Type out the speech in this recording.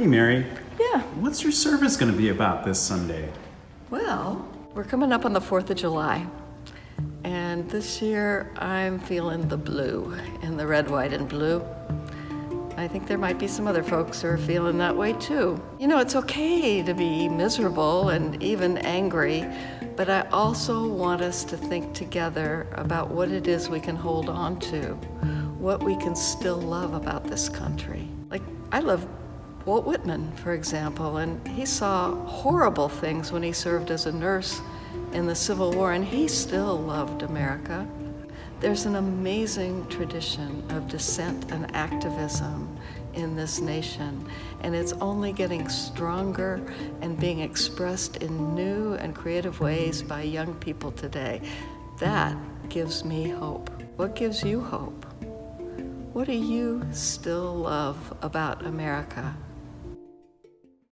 Hey, Mary. Yeah. What's your service going to be about this Sunday? Well, we're coming up on the 4th of July. And this year I'm feeling the blue and the red, white, and blue. I think there might be some other folks who are feeling that way too. You know, it's okay to be miserable and even angry, but I also want us to think together about what it is we can hold on to, what we can still love about this country. Like, I love Walt Whitman, for example, and he saw horrible things when he served as a nurse in the Civil War, and he still loved America. There's an amazing tradition of dissent and activism in this nation, and it's only getting stronger and being expressed in new and creative ways by young people today. That gives me hope. What gives you hope? What do you still love about America?